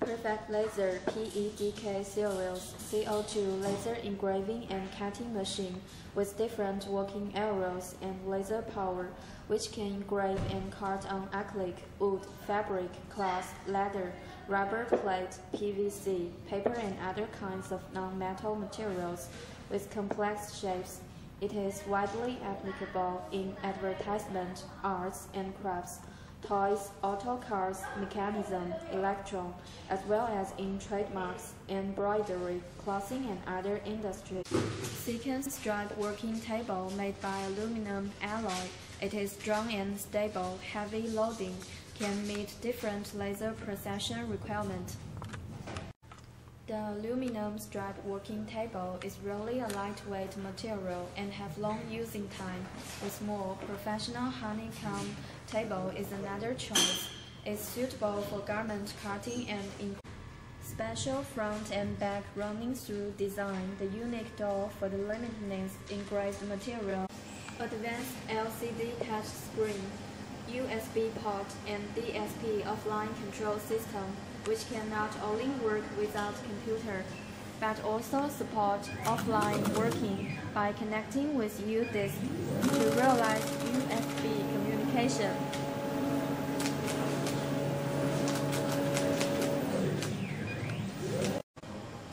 Perfect Laser PEDK series CO2 laser engraving and cutting machine with different working areas and laser power, which can engrave and cut on acrylic, wood, fabric, cloth, leather, rubber plate, PVC, paper and other kinds of non-metal materials with complex shapes. It is widely applicable in advertisement, arts and crafts toys, auto cars, mechanism, electron, as well as in trademarks, embroidery, clothing, and other industries. Second stripe working table made by aluminum alloy. It is strong and stable, heavy loading, can meet different laser precision requirements. The aluminum strap working table is really a lightweight material and have long using time. A small professional honeycomb table is another choice. It's suitable for garment cutting and in special front and back running through design, the unique door for the limitless engraved material, advanced LCD touch screen, USB port, and DSP offline control system which can not only work without computer, but also support offline working by connecting with UDISC to realize USB communication.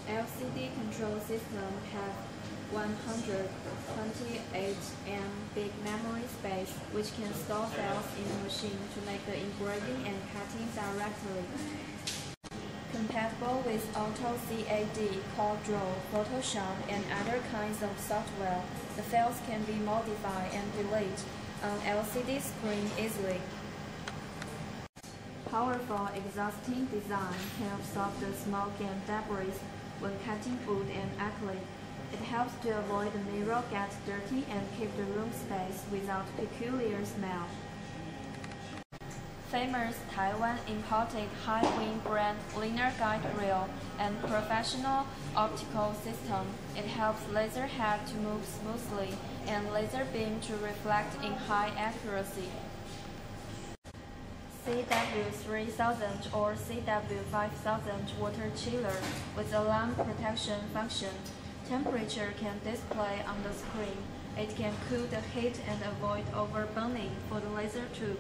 LCD control system have 128 M big memory space which can store files in the machine to make the engraving and cutting directly compatible with AutoCAD, CorelDRAW, Photoshop, and other kinds of software. The files can be modified and deleted on LCD screen easily. Powerful exhausting design can absorb the smoke and debris when cutting wood and acrylic. It helps to avoid the mirror get dirty and keep the room space without peculiar smell famous Taiwan imported HIWIN brand linear guide rail and professional optical system. It helps laser head to move smoothly and laser beam to reflect in high accuracy. CW3000 or CW5000 water chiller with alarm protection function. Temperature can display on the screen. It can cool the heat and avoid overburning for the laser tube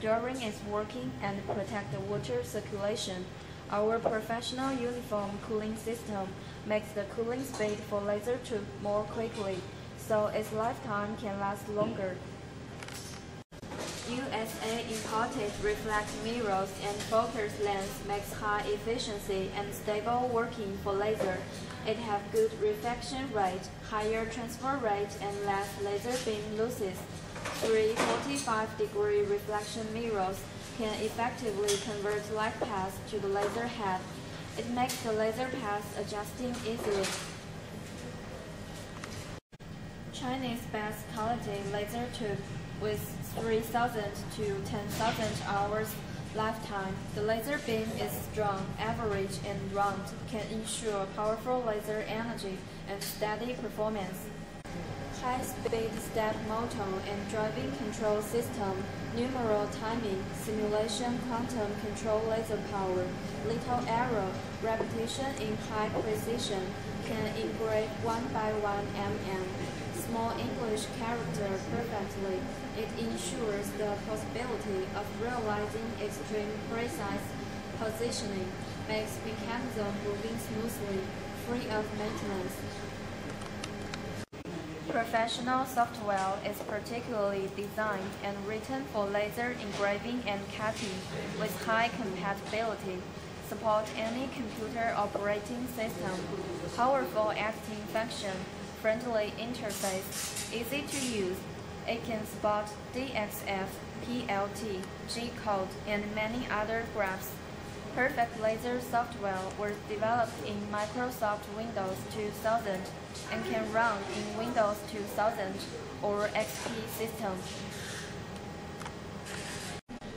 during its working and protect the water circulation. Our professional uniform cooling system makes the cooling speed for laser tube more quickly, so its lifetime can last longer. USA imported reflect mirrors and focus lens makes high efficiency and stable working for laser. It have good reflection rate, higher transfer rate, and less laser beam losses. Three 45-degree reflection mirrors can effectively convert light path to the laser head. It makes the laser path adjusting easily. Chinese best quality laser tube with 3,000 to 10,000 hours lifetime. The laser beam is strong, average, and round, can ensure powerful laser energy and steady performance high-speed step motor and driving control system, numeral timing, simulation quantum control laser power, little error, repetition in high precision, can engrave 1 by 1 mm, small English character perfectly. It ensures the possibility of realizing extreme precise positioning, makes mechanism moving smoothly, free of maintenance. Professional software is particularly designed and written for laser engraving and cutting with high compatibility, support any computer operating system, powerful acting function, friendly interface, easy to use. It can spot DXF, PLT, G-code, and many other graphs. Perfect Laser software was developed in Microsoft Windows 2000 and can run in Windows 2000 or XP system.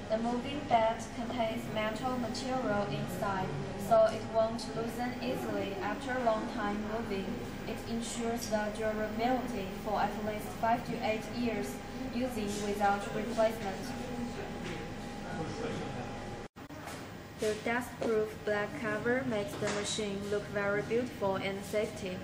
The moving bed contains metal material inside, so it won't loosen easily after a long time moving. It ensures the durability for at least 5 to 8 years using without replacement. The dust-proof black cover makes the machine look very beautiful and safety.